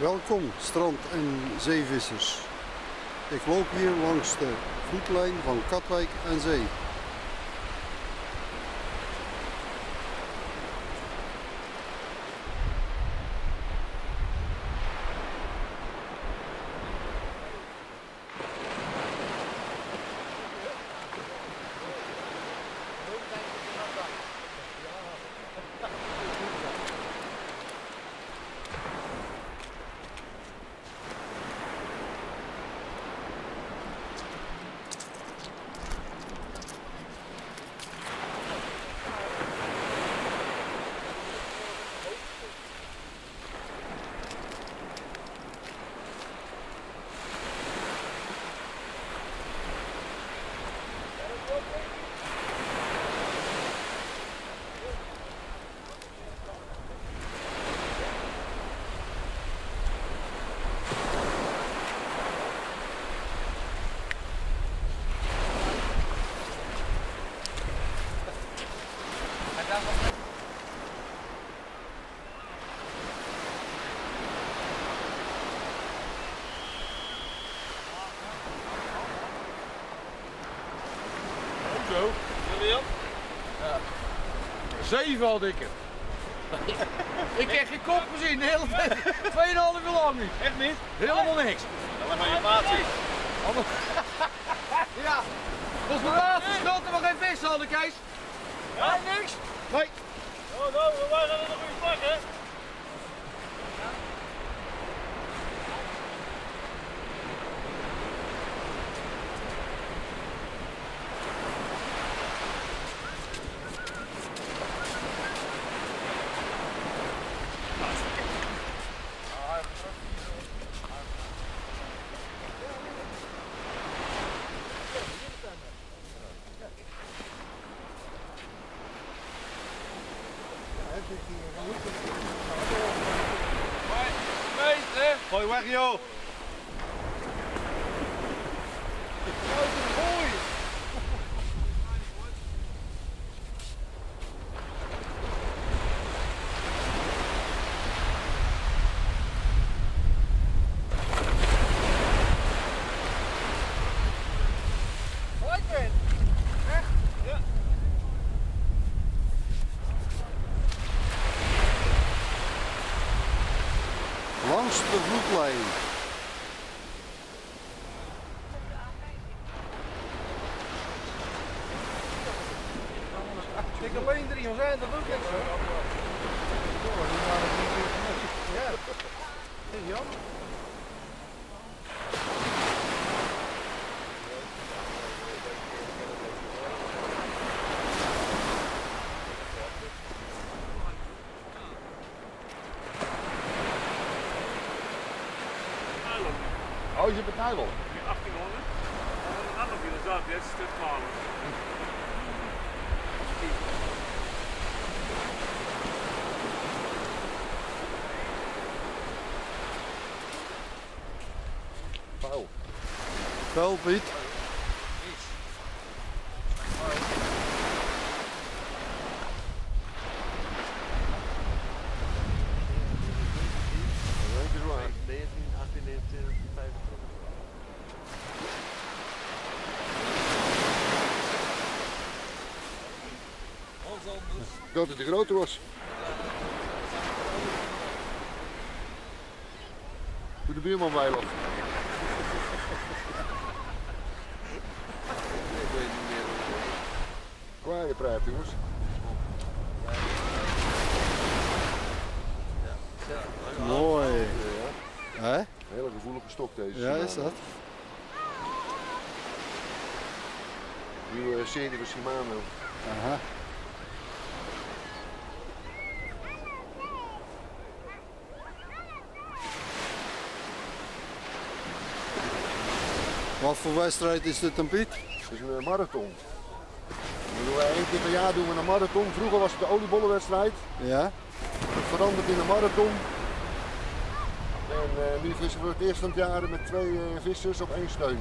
Welkom strand- en zeevissers. Ik loop hier langs de vloedlijn van Katwijk en Zee. Zo. William? Zeven al dikke. ik heb geen kop gezien, de hele tijd. Tweeënhalf uur lang niet. Echt niet? Helemaal niks. Dan maar je maat zien. Allemaal- ja. Volgens mij laatste schoten maar geen vis hadden, Kees. Ja? niks. Nee. Oh, nou, we waren er nog een pak, hè? Boy, where are you? De vloedlijn. Ik alleen drie, maar zijn dat ook? Ja. Jammer. Oh, je bent nu wel. 1800. En dan nog dat, dit is stuk 12. Vuil. Wel Piet. Dat het de grote was. Doe de buurman hoe is. Waar je praat, jongens. Mooi. Hè? hele gevoelige stok deze. Ja, is dat? Nieuwe serie van Shimano. Aha. Wat voor wedstrijd is dit dan Piet? Het is een eh, marathon. Dat doen wij één keer per jaar doen we een marathon. Vroeger was het de oliebollenwedstrijd. Ja? Het verandert in een marathon. En eh, nu vissen we het eerst van het jaar met twee eh, vissers op één steun.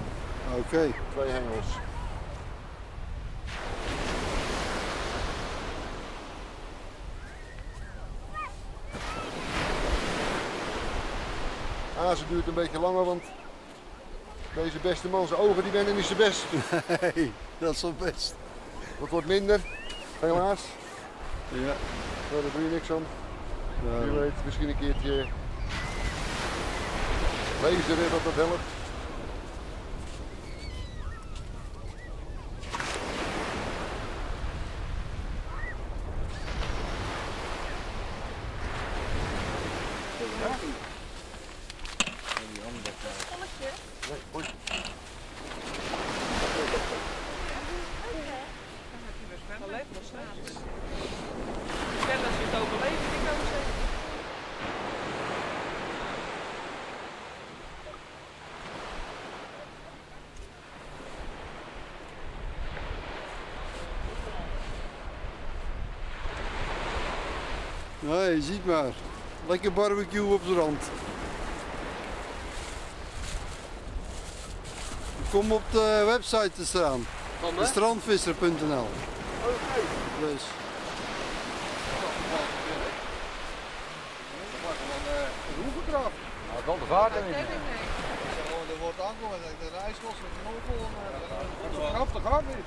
Oké. Twee hengels. fase duurt een beetje langer, want deze beste man, zijn ogen die wennen niet zijn best. Hey, dat is wel best. Dat wordt minder, helaas. Ja. Maar daar doe je niks aan. Wie Ja, weet, misschien een keertje laseren dat dat helpt. Nee, mooi. Stel als je het overleeft, die kan zeggen. Ja, je ziet maar. Lekker barbecue op de rand. Kom op de website te staan. Van? Strandvisser.nl Dus. Ja, dan de vaart in. Er wordt aangekomen dat de reiskosten van Opel. Grap, dat gaat niet.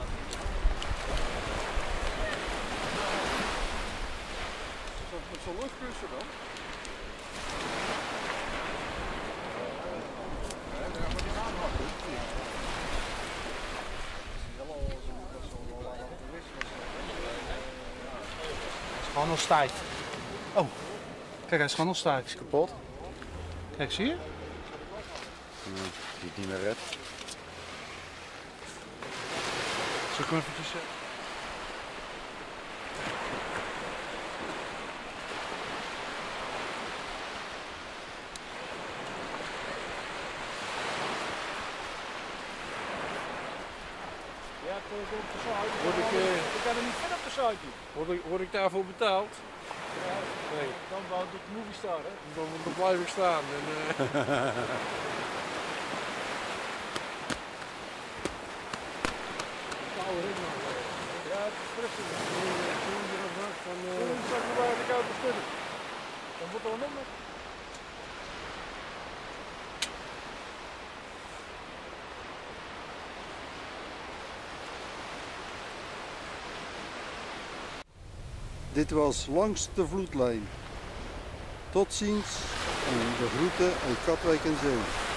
Met zo'n luchtkussen dan? Gewoon nog stijf. Oh, kijk, hij is gewoon nog stijf. Is kapot. Kijk, zie je? Die niet meer red. Zoek hem eh. Word ik, eh, Ik kan er niet verder op de site. word, ik, word ik daarvoor betaald? Nee, Dan wou ik de movie star, hè? dan, dan blijf ik staan. En, eh, Ja, het is rustig. van, eh, Dan moet ik bestudden. Dan wordt er een Dit was langs de vloedlijn. Tot ziens en de groeten uit Katwijk en Zee.